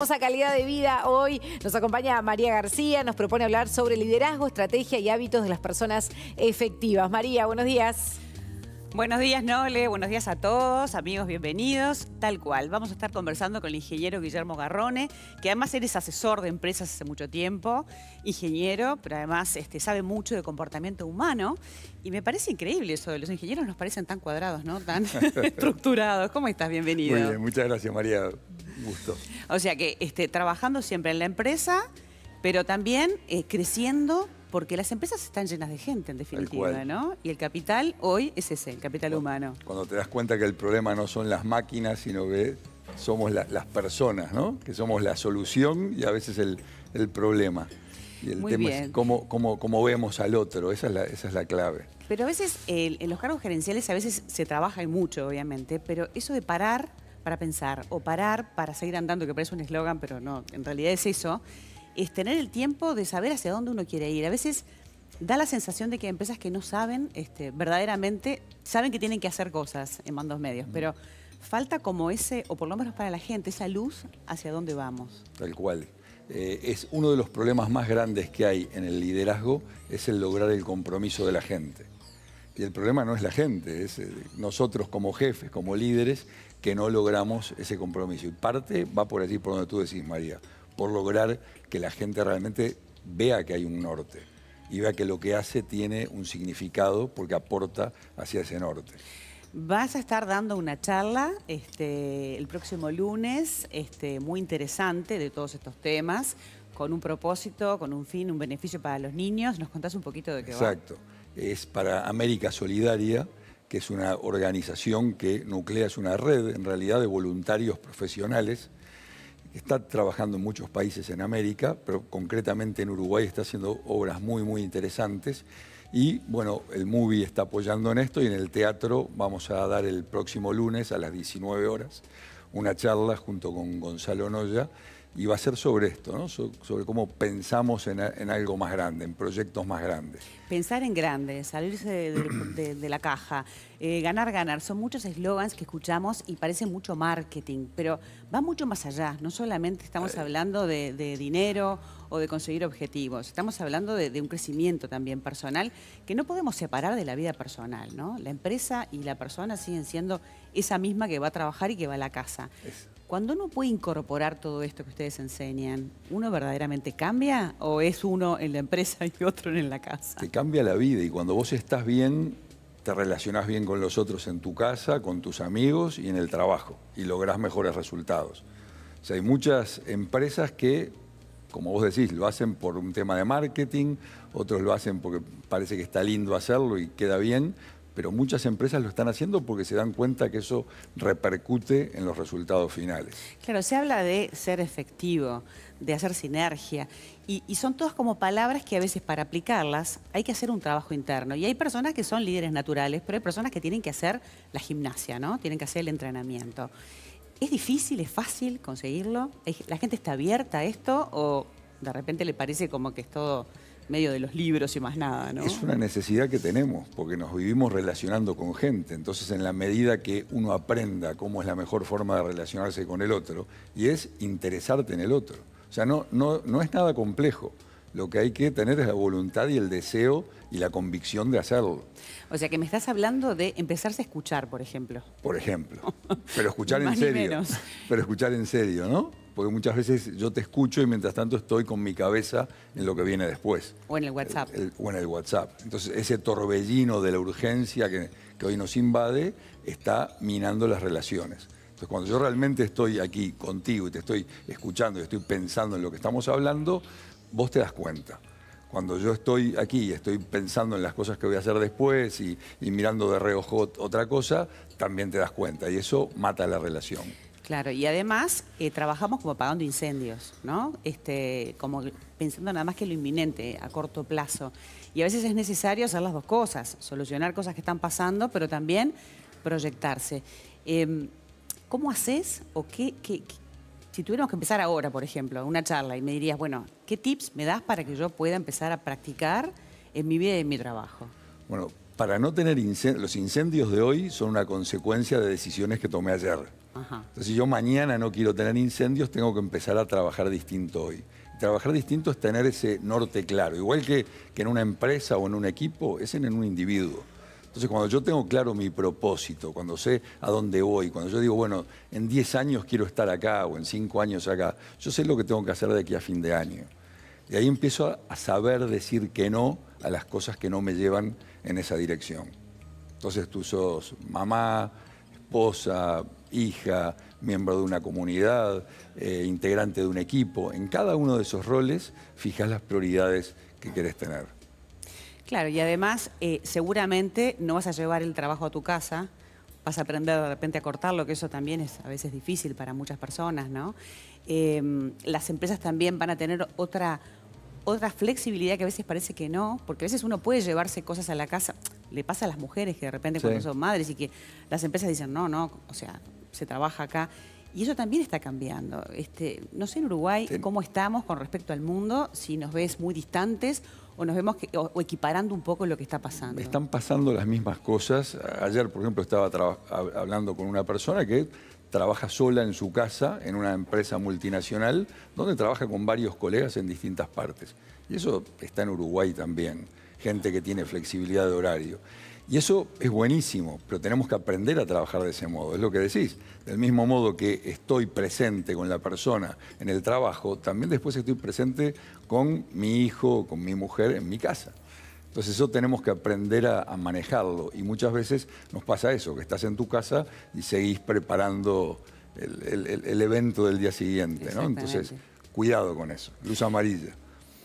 a calidad de vida hoy. Nos acompaña María García, nos propone hablar sobre liderazgo, estrategia y hábitos de las personas efectivas. María, buenos días. Buenos días, Nole. Buenos días a todos, amigos, bienvenidos. Tal cual, vamos a estar conversando con el ingeniero Guillermo Garrone, que además eres asesor de empresas hace mucho tiempo, ingeniero, pero además este, sabe mucho de comportamiento humano. Y me parece increíble eso de los ingenieros, nos parecen tan cuadrados, ¿no? Tan estructurados. ¿Cómo estás? Bienvenido. Muy bien, muchas gracias, María. Gusto. O sea que este, trabajando siempre en la empresa, pero también eh, creciendo porque las empresas están llenas de gente, en definitiva, ¿no? Y el capital hoy es ese, el capital humano. Cuando te das cuenta que el problema no son las máquinas, sino que somos las personas, ¿no? Que somos la solución y a veces el, problema. Y el tema es cómo, cómo, vemos al otro, esa es la, esa es la clave. Pero a veces en los cargos gerenciales a veces se trabaja y mucho, obviamente, pero eso de parar para pensar o parar para seguir andando, que parece un eslogan, pero no, en realidad es eso, es tener el tiempo de saber hacia dónde uno quiere ir. A veces da la sensación de que hay empresas que no saben, este, verdaderamente, saben que tienen que hacer cosas en mandos medios, pero falta como ese, o por lo menos para la gente, esa luz hacia dónde vamos. Tal cual. Eh, es uno de los problemas más grandes que hay en el liderazgo, es el lograr el compromiso de la gente. Y el problema no es la gente, es eh, nosotros como jefes, como líderes, que no logramos ese compromiso. Y parte va por allí, por donde tú decís, María por lograr que la gente realmente vea que hay un norte y vea que lo que hace tiene un significado porque aporta hacia ese norte. Vas a estar dando una charla este, el próximo lunes, este, muy interesante de todos estos temas, con un propósito, con un fin, un beneficio para los niños. ¿Nos contás un poquito de qué va? Exacto. Es para América Solidaria, que es una organización que nuclea, es una red en realidad de voluntarios profesionales está trabajando en muchos países en América, pero concretamente en Uruguay está haciendo obras muy, muy interesantes. Y bueno, el movie está apoyando en esto y en el teatro vamos a dar el próximo lunes a las 19 horas una charla junto con Gonzalo Noya y va a ser sobre esto, ¿no? sobre cómo pensamos en, algo más grande, en proyectos más grandes. Pensar en grande, salirse de, la caja, eh, ganar, ganar, son muchos eslogans que escuchamos y parece mucho marketing, pero va mucho más allá, no solamente estamos eh. hablando de, dinero o de conseguir objetivos, estamos hablando de, un crecimiento también personal que no podemos separar de la vida personal, ¿no? La empresa y la persona siguen siendo esa misma que va a trabajar y que va a la casa. Cuando uno puede incorporar todo esto que ustedes enseñan, ¿uno verdaderamente cambia o es uno en la empresa y otro en la casa? Te cambia la vida y cuando vos estás bien, te relacionás bien con los otros en tu casa, con tus amigos y en el trabajo y lográs mejores resultados. Hay muchas empresas que, como vos decís, lo hacen por un tema de marketing, otros lo hacen porque parece que está lindo hacerlo y queda bien, pero muchas empresas lo están haciendo porque se dan cuenta que eso repercute en los resultados finales. Claro, se habla de ser efectivo, de hacer sinergia, y, son todas como palabras que a veces para aplicarlas hay que hacer un trabajo interno. Y hay personas que son líderes naturales, pero hay personas que tienen que hacer la gimnasia, ¿no? Tienen que hacer el entrenamiento. ¿Es difícil, es fácil conseguirlo? ¿La gente está abierta a esto o de repente le parece como que es todo medio de los libros y más nada, ¿no? Es una necesidad que tenemos, porque nos vivimos relacionando con gente. Entonces, en la medida que uno aprenda cómo es la mejor forma de relacionarse con el otro, y es interesarte en el otro. O sea, no, no, no es nada complejo. Lo que hay que tener es la voluntad y el deseo y la convicción de hacerlo. O sea, que me estás hablando de empezarse a escuchar, por ejemplo. Por ejemplo. Pero escuchar en serio. Pero escuchar en serio, ¿no? Porque muchas veces yo te escucho y mientras tanto estoy con mi cabeza en lo que viene después. O en el WhatsApp. o en el WhatsApp. Entonces ese torbellino de la urgencia que, hoy nos invade está minando las relaciones. Entonces cuando yo realmente estoy aquí contigo y te estoy escuchando y estoy pensando en lo que estamos hablando, vos te das cuenta cuando yo estoy aquí y estoy pensando en las cosas que voy a hacer después y, y, mirando de reojo otra cosa, también te das cuenta y eso mata la relación. Claro, y además eh, trabajamos como apagando incendios, ¿no? Este, como pensando nada más que lo inminente, a corto plazo. Y a veces es necesario hacer las dos cosas, solucionar cosas que están pasando, pero también proyectarse. Em, ¿Cómo haces o qué, si tuviéramos que empezar ahora, por ejemplo, una charla y me dirías, bueno, ¿qué tips me das para que yo pueda empezar a practicar en mi vida y en mi trabajo? Bueno, para no tener incendios, los incendios de hoy son una consecuencia de decisiones que tomé ayer. Entonces, si yo mañana no quiero tener incendios, tengo que empezar a trabajar distinto hoy. trabajar distinto es tener ese norte claro. Igual que, que en una empresa o en un equipo, es en un individuo. Entonces, cuando yo tengo claro mi propósito, cuando sé a dónde voy, cuando yo digo, bueno, en 10 años quiero estar acá o en 5 años acá, yo sé lo que tengo que hacer de aquí a fin de año. Y ahí empiezo a saber decir que no a las cosas que no me llevan en esa dirección. Entonces tú sos mamá, esposa, hija, miembro de una comunidad, eh, integrante de un equipo. En cada uno de esos roles fijas las prioridades que querés tener. Claro, y además eh, seguramente no vas a llevar el trabajo a tu casa, vas a aprender de repente a cortarlo, que eso también es a veces difícil para muchas personas, ¿no? Em, las empresas también van a tener otra, otra flexibilidad que a veces parece que no, porque a veces uno puede llevarse cosas a la casa, le pasa a las mujeres que de repente cuando son madres y que las empresas dicen, no, no, o sea, se trabaja acá. Y eso también está cambiando. Este, no sé en Uruguay cómo estamos con respecto al mundo, si nos ves muy distantes o nos vemos o, equiparando un poco lo que está pasando. Están pasando las mismas cosas. Ayer, por ejemplo, estaba hablando con una persona que trabaja sola en su casa, en una empresa multinacional, donde trabaja con varios colegas en distintas partes. Y eso está en Uruguay también, gente que tiene flexibilidad de horario. Y eso es buenísimo, pero tenemos que aprender a trabajar de ese modo, es lo que decís. Del mismo modo que estoy presente con la persona en el trabajo, también después estoy presente con mi hijo, con mi mujer en mi casa. Entonces eso tenemos que aprender a, manejarlo y muchas veces nos pasa eso, que estás en tu casa y seguís preparando el, evento del día siguiente, ¿no? Entonces, cuidado con eso, luz amarilla.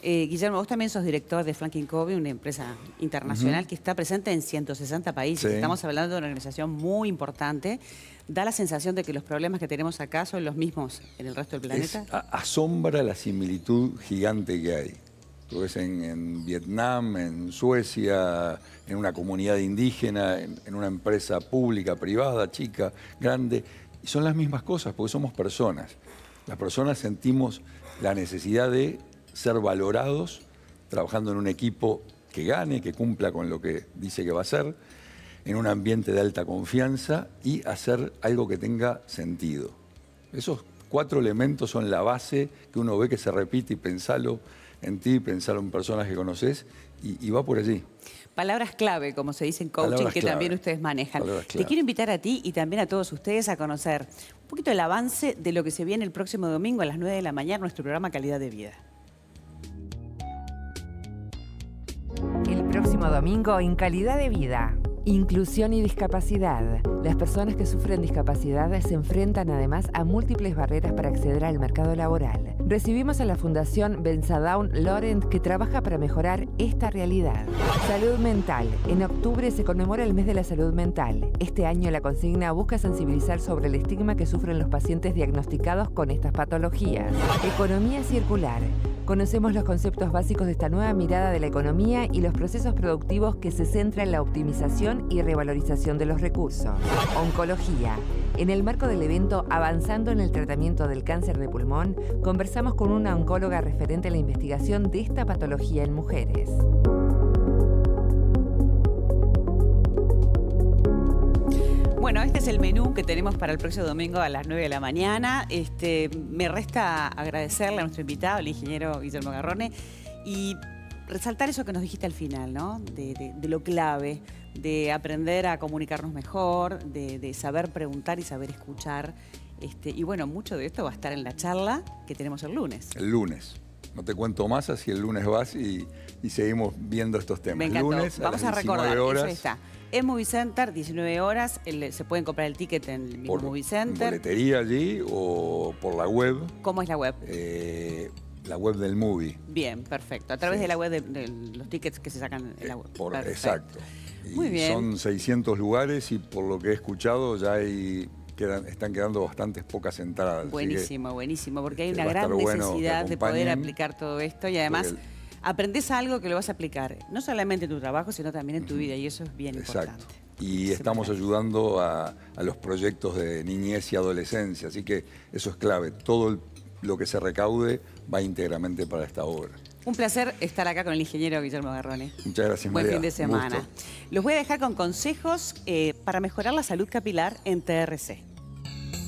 Eh, Guillermo, vos también sos director de Flanking Covey, una empresa internacional que está presente en 160 países. Estamos hablando de una organización muy importante. ¿Da la sensación de que los problemas que tenemos acá son los mismos en el resto del planeta? asombra la similitud gigante que hay. Tú ves en, Vietnam, en Suecia, en una comunidad indígena, en una empresa pública, privada, chica, grande. Y son las mismas cosas, porque somos personas. Las personas sentimos la necesidad de ser valorados, trabajando en un equipo que gane, que cumpla con lo que dice que va a hacer, en un ambiente de alta confianza y hacer algo que tenga sentido. Esos cuatro elementos son la base que uno ve que se repite y pensalo en ti, pensalo en personas que conoces y, va por allí. Palabras clave, como se dice en coaching, que también ustedes manejan. Te quiero invitar a ti y también a todos ustedes a conocer un poquito el avance de lo que se viene el próximo domingo a las 9 de la mañana, nuestro programa Calidad de Vida. próximo domingo en Calidad de Vida. Inclusión y discapacidad. Las personas que sufren discapacidad se enfrentan además a múltiples barreras para acceder al mercado laboral. Recibimos a la Fundación Benzadaun Laurent que trabaja para mejorar esta realidad. Salud mental. En octubre se conmemora el mes de la salud mental. Este año la consigna busca sensibilizar sobre el estigma que sufren los pacientes diagnosticados con estas patologías. Economía circular. Conocemos los conceptos básicos de esta nueva mirada de la economía y los procesos productivos que se centran en la optimización y revalorización de los recursos. Oncología. En el marco del evento Avanzando en el tratamiento del cáncer de pulmón, conversamos con una oncóloga referente a la investigación de esta patología en mujeres. Bueno, este es el menú que tenemos para el próximo domingo a las 9 de la mañana. Este, me resta agradecerle a nuestro invitado, el ingeniero Guillermo Garrone, y resaltar eso que nos dijiste al final, ¿no? De, lo clave, de aprender a comunicarnos mejor, de, saber preguntar y saber escuchar. Este, y bueno, mucho de esto va a estar en la charla que tenemos el lunes. El lunes. No te cuento más, así el lunes vas y, seguimos viendo estos temas. Me Lunes, Vamos a, recordar, eso está en Movie Center, 19 horas. se pueden comprar el ticket en el mismo Movie Center. boletería allí o por la web. ¿Cómo es la web? Eh, la web del movie. Bien, perfecto. A través de la web de, los tickets que se sacan en la web. exacto. Muy bien. Son 600 lugares y por lo que he escuchado ya hay están quedando bastantes pocas entradas. Buenísimo, buenísimo, porque hay una gran necesidad de poder aplicar todo esto y además aprendes algo que lo vas a aplicar, no solamente en tu trabajo, sino también en tu vida, y eso es bien Exacto. Y estamos ayudando a, los proyectos de niñez y adolescencia, así que eso es clave. Todo lo que se recaude va íntegramente para esta obra. Un placer estar acá con el ingeniero Guillermo Garrone. Muchas gracias, Buen fin de semana. Los voy a dejar con consejos eh, para mejorar la salud capilar en TRC.